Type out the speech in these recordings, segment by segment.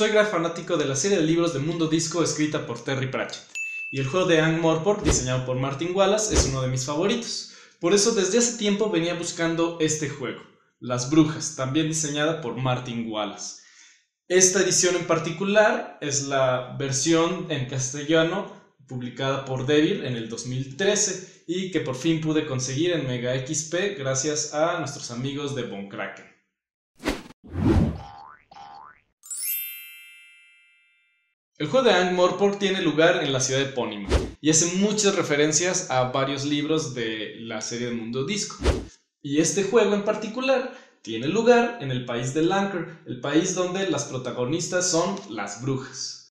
Soy gran fanático de la serie de libros de Mundo Disco escrita por Terry Pratchett, y el juego de Ang Morpork, diseñado por Martin Wallace, es uno de mis favoritos. Por eso desde hace tiempo venía buscando este juego, Las Brujas, también diseñada por Martin Wallace. Esta edición en particular es la versión en castellano publicada por Devil en el 2013 y que por fin pude conseguir en Mega XP gracias a nuestros amigos de Von El juego de Ang Morpork tiene lugar en la ciudad de Pónimo y hace muchas referencias a varios libros de la serie de Mundo Disco. Y este juego en particular tiene lugar en el país de Lancre, el país donde las protagonistas son las brujas.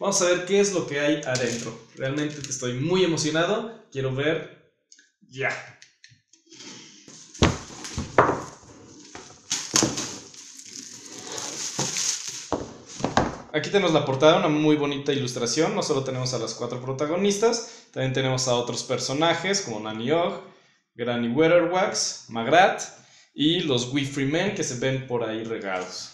Vamos a ver qué es lo que hay adentro. Realmente estoy muy emocionado, quiero ver ya. Aquí tenemos la portada, una muy bonita ilustración. No solo tenemos a las cuatro protagonistas, también tenemos a otros personajes como Nanny Og, Granny Weatherwax, Magrat y los Wee Men que se ven por ahí regados.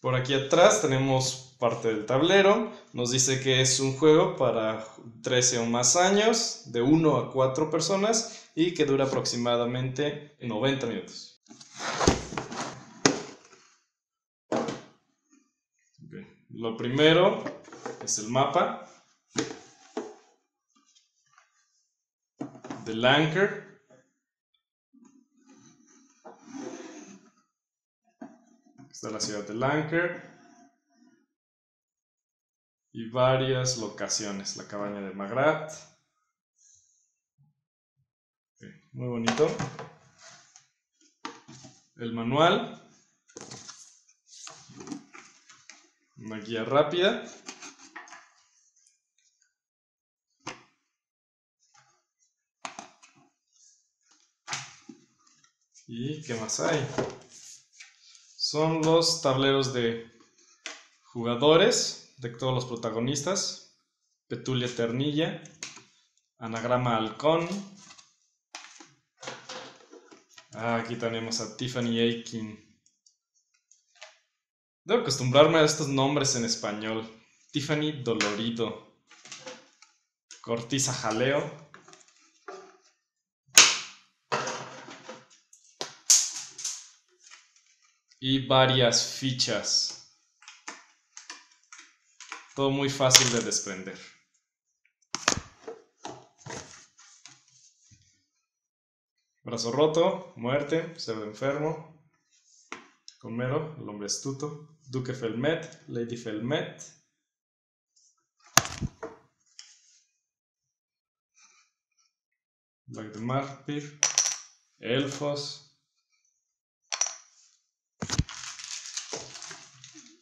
Por aquí atrás tenemos parte del tablero. Nos dice que es un juego para 13 o más años, de 1 a 4 personas y que dura aproximadamente 90 minutos. Lo primero es el mapa del Anchor. Está la ciudad de Anchor. Y varias locaciones. La cabaña de Magrat. muy bonito. El manual. Una guía rápida. ¿Y qué más hay? Son los tableros de jugadores de todos los protagonistas. Petulia Ternilla, Anagrama Halcón. Aquí tenemos a Tiffany Aikin. Debo acostumbrarme a estos nombres en español. Tiffany Dolorido. Cortiza Jaleo. Y varias fichas. Todo muy fácil de desprender. Brazo roto, muerte, se ve enfermo. Homero, el hombre astuto, Duque Felmet, Lady Felmet. Black de Martyr, Elfos.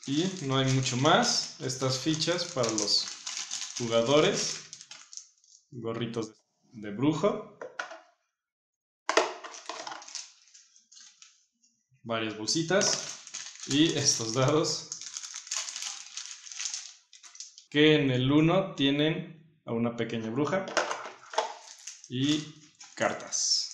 Y no hay mucho más. Estas fichas para los jugadores. Gorritos de brujo. varias bolsitas y estos dados que en el 1 tienen a una pequeña bruja y cartas.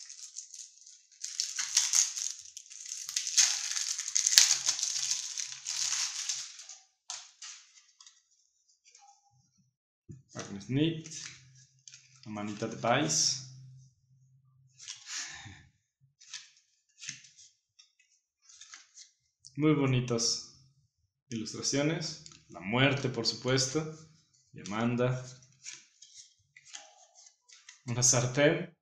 Agnes Neat, manita de Vice. Muy bonitas ilustraciones. La muerte, por supuesto. Y Amanda. Una sartén.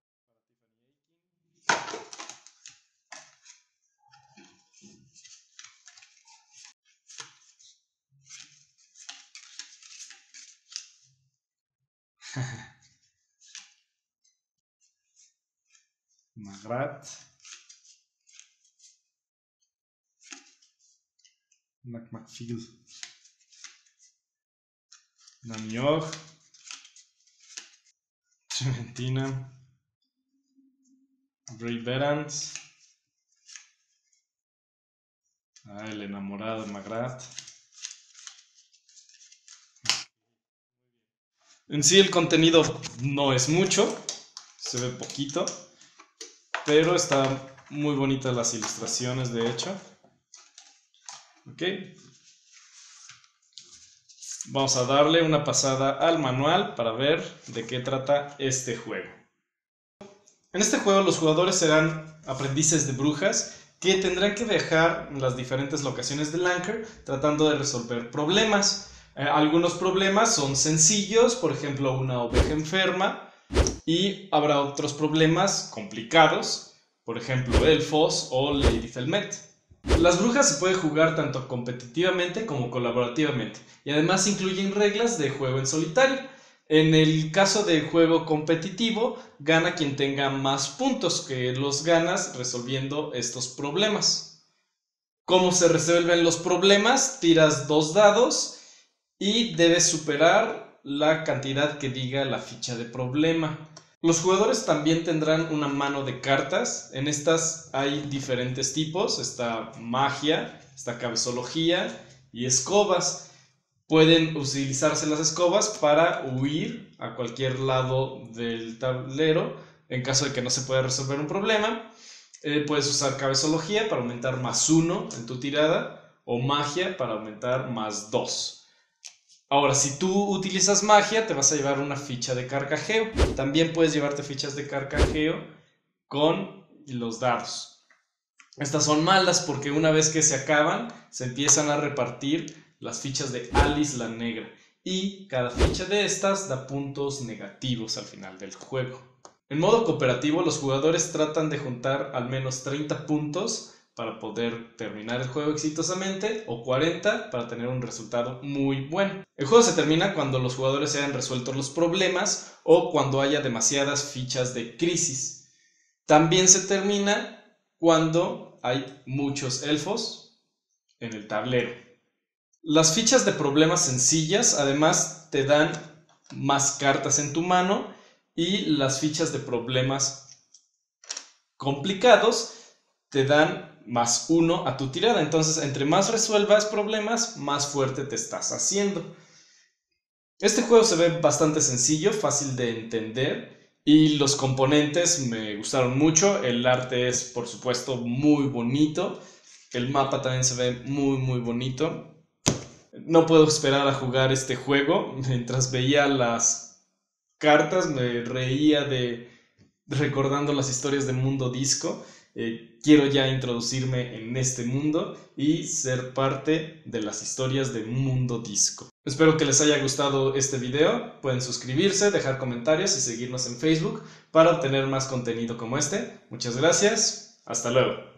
Magrat. Mac McField. Namiog. Trementina. Ray Berans. Ah, el enamorado de Magrat. En sí el contenido no es mucho, se ve poquito, pero están muy bonitas las ilustraciones de hecho. Vamos a darle una pasada al manual para ver de qué trata este juego. En este juego los jugadores serán aprendices de brujas que tendrán que viajar en las diferentes locaciones del Anchor tratando de resolver problemas. Eh, algunos problemas son sencillos, por ejemplo una oveja enferma, y habrá otros problemas complicados, por ejemplo elfos o Lady Felmet. Las brujas se puede jugar tanto competitivamente como colaborativamente y además incluyen reglas de juego en solitario. En el caso de juego competitivo, gana quien tenga más puntos, que los ganas resolviendo estos problemas. ¿Cómo se resuelven los problemas? Tiras dos dados y debes superar la cantidad que diga la ficha de problema. Los jugadores también tendrán una mano de cartas. En estas hay diferentes tipos. Está magia, está cabezología y escobas. Pueden utilizarse las escobas para huir a cualquier lado del tablero en caso de que no se pueda resolver un problema. Eh, puedes usar cabezología para aumentar más uno en tu tirada o magia para aumentar más dos. Ahora, si tú utilizas magia, te vas a llevar una ficha de carcajeo. También puedes llevarte fichas de carcajeo con los dados. Estas son malas porque una vez que se acaban, se empiezan a repartir las fichas de Alice la Negra. Y cada ficha de estas da puntos negativos al final del juego. En modo cooperativo, los jugadores tratan de juntar al menos 30 puntos para poder terminar el juego exitosamente o 40 para tener un resultado muy bueno. El juego se termina cuando los jugadores hayan resuelto los problemas o cuando haya demasiadas fichas de crisis. También se termina cuando hay muchos elfos en el tablero. Las fichas de problemas sencillas además te dan más cartas en tu mano y las fichas de problemas complicados te dan más uno a tu tirada. Entonces, entre más resuelvas problemas, más fuerte te estás haciendo. Este juego se ve bastante sencillo, fácil de entender y los componentes me gustaron mucho. El arte es, por supuesto, muy bonito. El mapa también se ve muy, muy bonito. No puedo esperar a jugar este juego. Mientras veía las cartas me reía de recordando las historias de Mundo Disco. Eh, quiero ya introducirme en este mundo y ser parte de las historias de Mundo Disco. Espero que les haya gustado este video. Pueden suscribirse, dejar comentarios y seguirnos en Facebook para obtener más contenido como este. Muchas gracias. Hasta luego.